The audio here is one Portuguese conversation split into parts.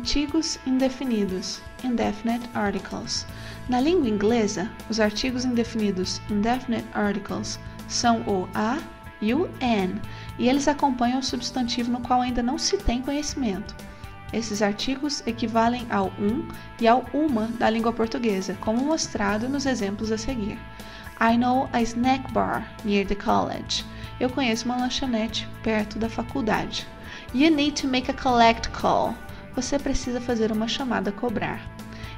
Artigos indefinidos, indefinite articles. Na língua inglesa, os artigos indefinidos, indefinite articles, são o a e o an, e eles acompanham o substantivo no qual ainda não se tem conhecimento. Esses artigos equivalem ao um e ao uma da língua portuguesa, como mostrado nos exemplos a seguir. I know a snack bar near the college. Eu conheço uma lanchonete perto da faculdade. You need to make a collect call. Você precisa fazer uma chamada cobrar.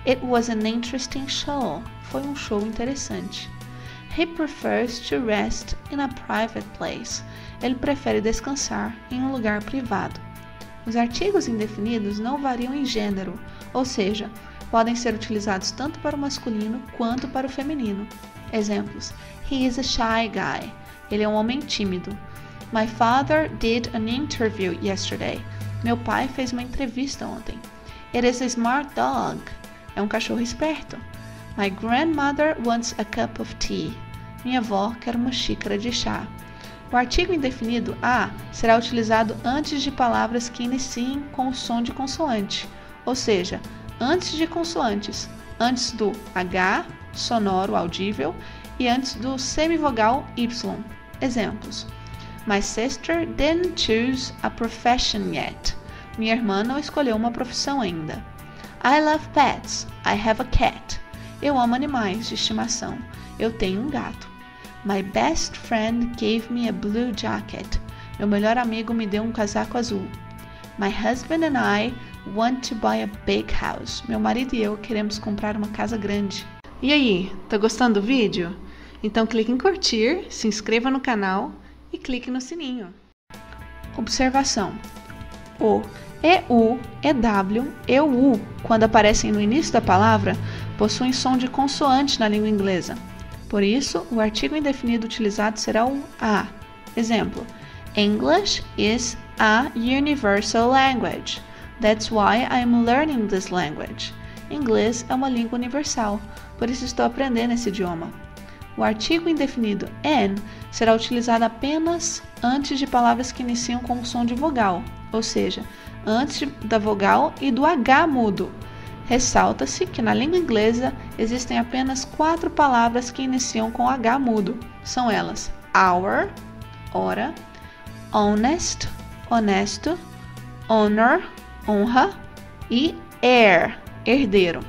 It was an interesting show. Foi um show interessante. He prefers to rest in a private place. Ele prefere descansar em um lugar privado. Os artigos indefinidos não variam em gênero, ou seja, podem ser utilizados tanto para o masculino quanto para o feminino. Exemplos: He is a shy guy. Ele é um homem tímido. My father did an interview yesterday. Meu pai fez uma entrevista ontem. It is a smart dog. É um cachorro esperto. My grandmother wants a cup of tea. Minha avó quer uma xícara de chá. O artigo indefinido a será utilizado antes de palavras que iniciem com o som de consoante, ou seja, antes de consoantes, antes do H, sonoro audível, e antes do semivogal Y. Exemplos: My sister didn't choose a profession yet. Minha irmã não escolheu uma profissão ainda. I love pets. I have a cat. Eu amo animais de estimação. Eu tenho um gato. My best friend gave me a blue jacket. Meu melhor amigo me deu um casaco azul. My husband and I want to buy a big house. Meu marido e eu queremos comprar uma casa grande. E aí, tá gostando do vídeo? Então clique em curtir, se inscreva no canal e clique no sininho. Observação: O EU, EW, EU, quando aparecem no início da palavra, possuem som de consoante na língua inglesa. Por isso, o artigo indefinido utilizado será o a. Exemplo: English is a universal language. That's why I'm learning this language. Inglês é uma língua universal, por isso estou aprendendo esse idioma. O artigo indefinido an será utilizado apenas antes de palavras que iniciam com o som de vogal, ou seja, antes da vogal e do H mudo. Ressalta-se que na língua inglesa existem apenas quatro palavras que iniciam com H mudo. São elas hour, hora, honest, honesto, honor, honra e heir, herdeiro.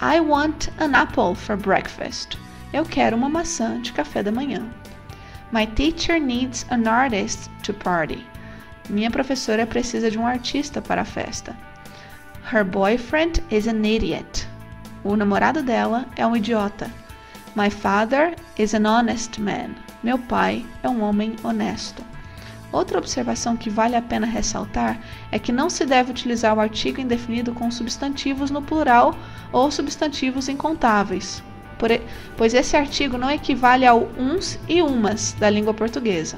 I want an apple for breakfast. Eu quero uma maçã de café da manhã. My teacher needs an artist to party. Minha professora precisa de um artista para a festa. Her boyfriend is an idiot. O namorado dela é um idiota. My father is an honest man. Meu pai é um homem honesto. Outra observação que vale a pena ressaltar é que não se deve utilizar o artigo indefinido com substantivos no plural ou substantivos incontáveis, pois esse artigo não equivale ao uns e umas da língua portuguesa.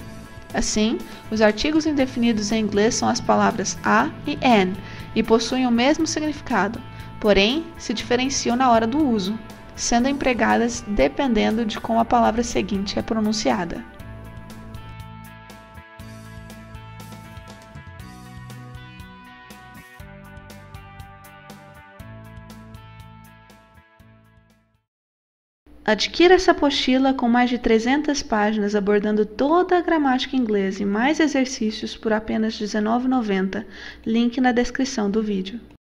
Assim, os artigos indefinidos em inglês são as palavras a e an e possuem o mesmo significado, porém se diferenciam na hora do uso, sendo empregadas dependendo de como a palavra seguinte é pronunciada. Adquira essa apostila com mais de 300 páginas abordando toda a gramática inglesa e mais exercícios por apenas R$ 19,90. Link na descrição do vídeo.